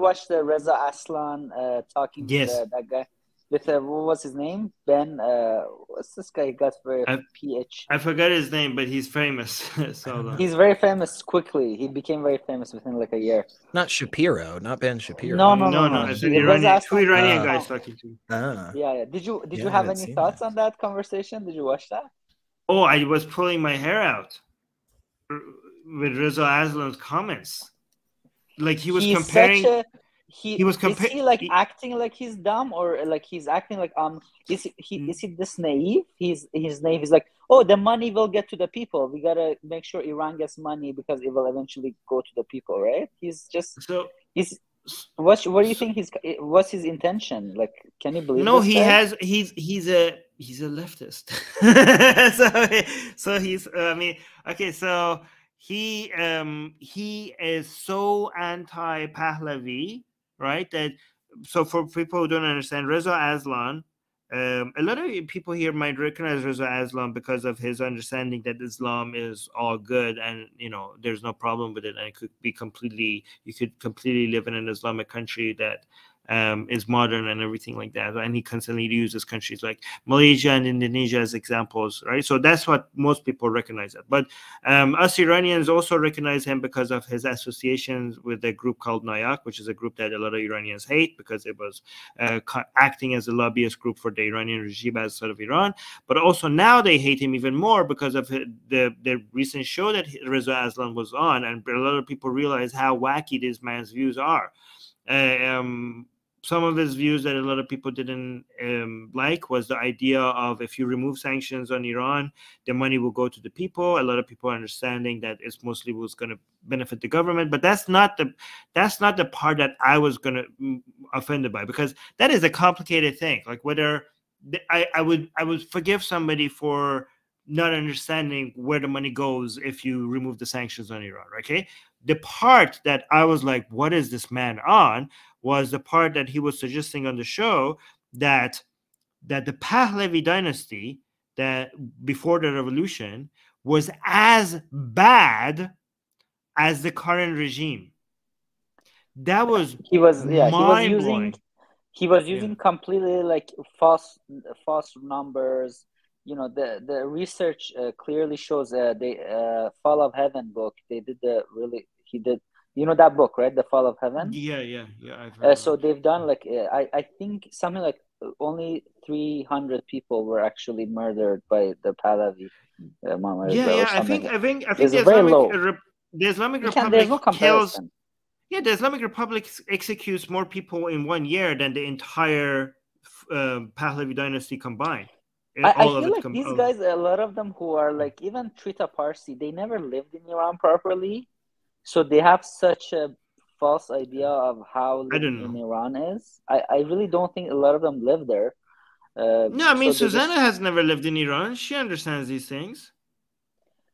you watch the Reza Aslan uh, talking Yes. with uh, that guy? With uh, what was his name? Ben. Uh, what's this guy? He got very I- ph. I forgot his name, but he's famous. so uh, He's very famous quickly. He became very famous within like a year. Not Shapiro, not Ben Shapiro. No, no, no, no, no. I said He- Iranian, Reza two Iranian Ah. guys talking to. Ah. Yeah, yeah. Did you did Yeah, you have any thoughts that. on that conversation? Did you watch that? Oh, I was pulling my hair out with Reza Aslan's comments. Like he was He's comparing. A, he, he was is he like he- acting like he's dumb or like he's acting like um is he, he Mm. is he this naive? He's he's naive. He's like oh the money will get to the people. We gotta make sure Iran gets money because it will eventually go to the people, right? He's just so he's what what do you think he's what's his intention? Like can you believe? no, he guy? has. He's he's a he's a leftist. so so he's. I mean, okay, so he um he is so anti Pahlavi, right? That so for people who don't understand, Reza Aslan. Um, a lot of people here might recognize Reza Aslan because of his understanding that Islam is all good and you know there's no problem with it and it could be completely you could completely live in an Islamic country that um, is modern and everything like that. And he constantly uses countries like Malaysia and Indonesia as examples, right? So that's what most people recognize it. But um, us Iranians also recognize him because of his associations with a group called NIAC, which is a group that a lot of Iranians hate because it was uh, acting as a lobbyist group for the Iranian regime outside of Iran. But also now they hate him even more because of the, the recent show that Reza Aslan was on. And a lot of people realize how wacky this man's views are. Uh, um, some of his views that a lot of people didn't um, like was the idea of if you remove sanctions on Iran, the money will go to the people. A lot of people understanding that it's mostly was going to benefit the government, but that's not the that's not the part that I was going to offended by because that is a complicated thing. Like whether I, I would I would forgive somebody for not understanding where the money goes if you remove the sanctions on Iran. Okay, the part that I was like, what is this man on? was the part that he was suggesting on the show that that the Pahlavi dynasty that before the revolution was as bad as the current regime. That was he was yeah he was using he was Yeah. using completely like false false numbers you know the the research uh, clearly shows uh, the uh, fall of heaven book they did the really he did you know that book right the fall of heaven yeah, yeah, yeah. Uh, so they've done like uh, i i think something like only 300 people were actually murdered by the pahlavi uh, yeah, yeah. I think I think I think It's the Islamic low. uh, the Islamic there's no Republic kills Yeah, the Islamic Republic executes more people in one year than the entire um, Pahlavi dynasty combined. I, I feel like these guys, a lot of them who are like even Trita Parsi, they never lived in Iran properly, so they have such a false idea of how living in. Iran is. I, I really don't think a lot of them live there. Uh, No, I mean so Susanna just- has never lived in Iran. She understands these things.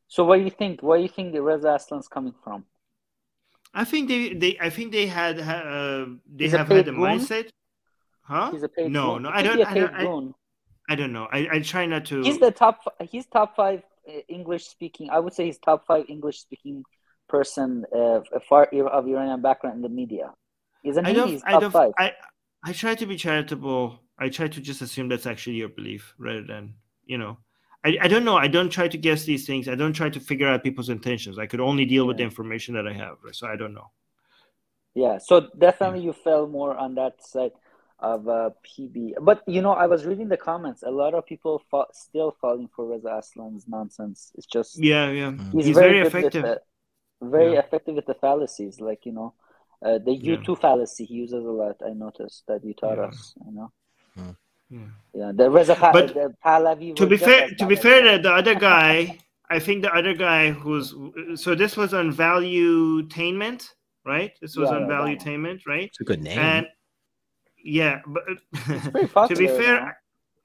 so what do you think? Where do you think the Reza Aslan's coming from? I think they, they I think they had uh, they He's have had a mindset. Huh? He's a paid no, no, I don't, I don't, I. I don't know. I, I try not to. He's the top. He's top five uh, English speaking. I would say he's top five English speaking person uh, far of Iranian background in the media. Isn't I he? He's I don't. five. I I try to be charitable. I try to just assume that's actually your belief rather than you know. I, I don't know. I don't try to guess these things. I don't try to figure out people's intentions. I could only deal with the information that I have. So I don't know. Yeah, so definitely you fell more on that side of uh, PB. But you know, I was reading the comments. A lot of people fa- still falling for Reza Aslan's nonsense. It's just Yeah, yeah. he's, He's very, very effective. With the, very Yeah. effective with the fallacies. Like you know, uh, the U2 fallacy he uses a lot. I noticed that you taught Yeah. us. You know, yeah. yeah, the Reza pa- But the Pahlavi. to be fair, to be fair, the, the other guy, I think the other guy who's so this was on Valuetainment, right? This was Yeah, on yeah, that. Valuetainment, right? It's a good name. And yeah, but very to be fair, now.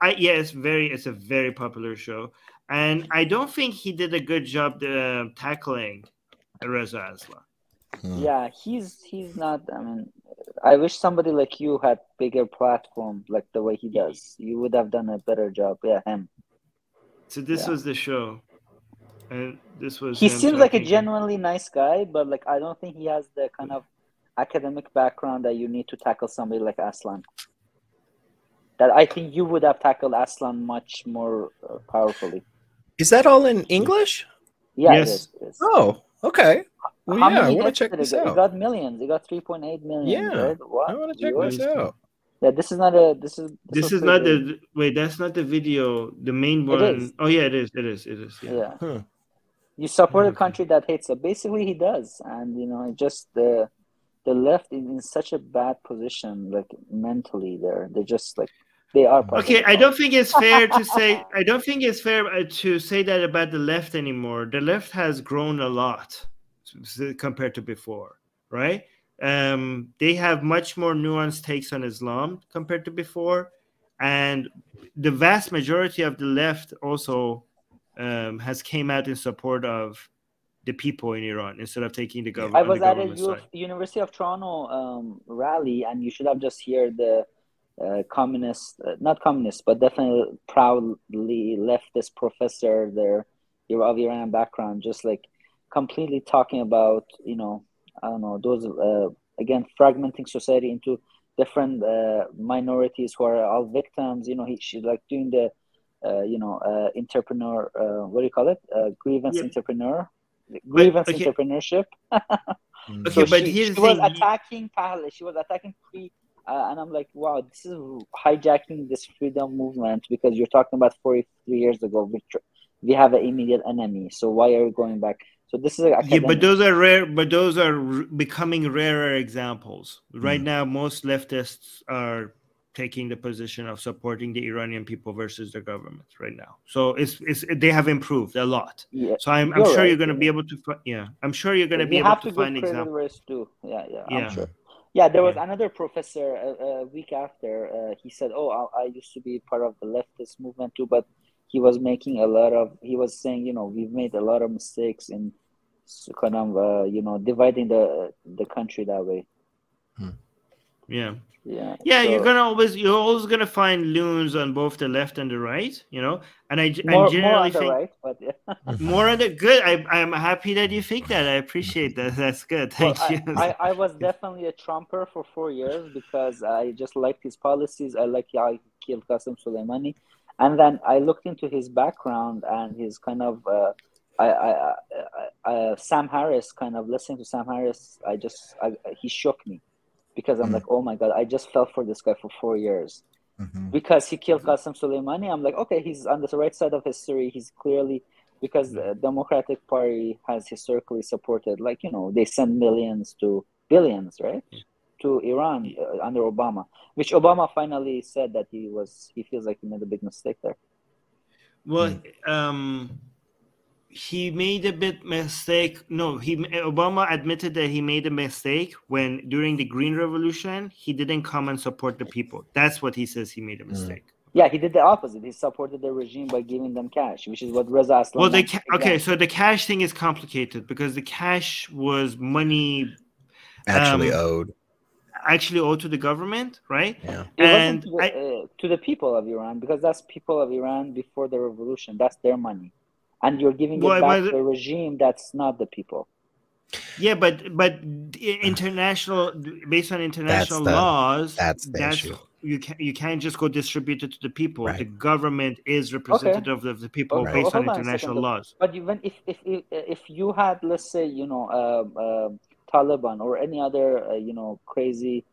I yeah, it's very it's a very popular show, and I don't think he did a good job uh, tackling Reza Aslan. Hmm. Yeah, he's he's not. I mean, I wish somebody like you had bigger platform like the way he does. You would have done a better job. Yeah, him. So this Yeah. was the show, and this was. He him seems like a genuinely nice guy, but like I don't think he has the kind of academic background that you need to tackle somebody like Aslan. That I think you would have tackled Aslan much more uh, powerfully. Is that all in English? Yeah, Yes. it is. It is. Oh, okay. Well, How yeah, I want to check this get? It out. got millions. It got 3.8 million. Yeah, right? What? I want to check Viewers? this out. Yeah, this is not a. This is. This was is not the wait. That's not the video. The main It one. is. Oh yeah, it is. It is. It is. Yeah. Yeah. Huh. You support a country that hates it. Basically, he does, and you know, it just the the left is in such a bad position, like mentally. There. They're just like they are. Okay, I don't think it's fair to say. I don't think it's fair to say that about the left anymore. The left has grown a lot compared to before, right? Um, they have much more nuanced takes on Islam compared to before, and the vast majority of the left also um, has came out in support of the people in Iran instead of taking the government. I was at a side. University of Toronto um, rally, and you should have just heard the uh, communist, uh, not communist, but definitely proudly leftist professor there, of Iranian background, just like completely talking about, you know, I don't know, those uh, again fragmenting society into different uh, minorities who are all victims. You know, he she's like doing the, uh, you know, uh, entrepreneur. Uh, what do you call it? Uh, grievance Yeah. entrepreneur. Grievance okay. entrepreneurship. Okay, but she, here's she the was attacking Pahle. She was attacking free, uh, and I'm like, wow, this is hijacking this freedom movement because you're talking about 43 years ago. We, we have an immediate enemy, so why are we going back? So this is Yeah, but those are rare. But those are r- becoming rarer examples. Right Mm. now, most leftists are taking the position of supporting the Iranian people versus the government right now. So it's it's they have improved a lot. yeah. So I'm, I'm You're sure right, you're going to be able to. fi- Yeah, I'm sure you're going to be able have to, to find examples. too. Yeah, yeah, Yeah. I'm sure. Yeah, there was Yeah. another professor a, a week after. Uh, he said, "Oh, I, I used to be part of the leftist movement too," but he was making a lot of. He was saying, you know, we've made a lot of mistakes in kind of, uh, you know, dividing the the country that way. Yeah, Yeah. yeah. You're gonna always you're always gonna find loons on both the left and the right. You know, and I g- more, I more generally on the think right, but yeah. more on the good. I I'm happy that you think that. I appreciate that. That's good. Well, Thank you. I, I, I was definitely a Trumper for four years because I just liked his policies. I like how he killed Qasem Soleimani. And then I looked into his background and his kind of, uh, I, I, I, I, Sam Harris, kind of listening to Sam Harris, I just, I, he shook me because I'm Mm. like, oh my God, I just fell for this guy for four years. Mhm. Because he killed Qasem Soleimani, I'm like, okay, he's on the right side of history. He's clearly because the Democratic Party has historically supported, like you know, they send millions to billions, right, to Iran uh, under Obama, which Obama finally said that he was he feels like he made a big mistake there. Well, um, he made a bit mistake. No, he Obama admitted that he made a mistake when during the Green Revolution he didn't come and support the people. That's what he says he made a mistake. Yeah, he did the opposite. He supported the regime by giving them cash, which is what Reza Aslan. Well, the ca- okay, so the cash thing is complicated because the cash was money Actually Um, owed. actually owed to the government, right? Yeah. It and wasn't to the, uh, to the people of Iran because that's people of Iran before the revolution. That's their money, and you're giving Well, it back was- to a regime that's not the people. Yeah, but but international based on international the- laws, that's the issue. you can you can't just go distribute it to the people. Right. The government is representative of the people Okay, based well, on hold on international laws. But even if if if, if you had, let's say, you know, uh, uh, Taliban or any other, uh, you know, crazy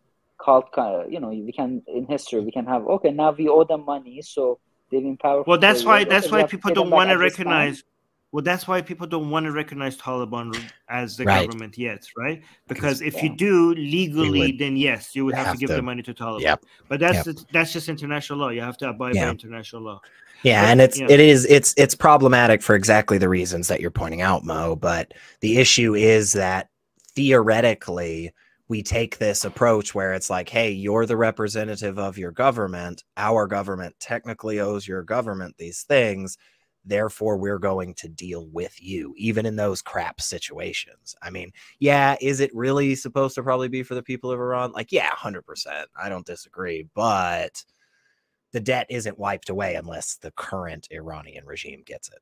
cult, you know, we can in history we can have. Okay, now we owe them money, so they've been powerful. Well, that's why that's why people don't want to at this time. recognize. Well, that's why people don't want to recognize Taliban as the Right. government yet, right? Because Because- if Yeah. you do legally, would then yes, you would have, have to give to- the money to Taliban. Yep. But that's that's just international law. You have to abide by international law. Yeah, But- and it's yeah. it is it's it's problematic for exactly the reasons that you're pointing out, Mo. But the issue is that theoretically we take this approach where it's like, hey, you're the representative of your government. Our government technically owes your government these things. Therefore, we're going to deal with you, even in those crap situations. I mean, yeah, is it really supposed to probably be for the people of Iran? Like, yeah, 100%. I don't disagree. But the debt isn't wiped away unless the current Iranian regime gets it.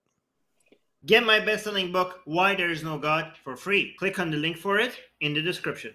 Get my best-selling book, Why There Is No God, for free. Click on the link for it in the description.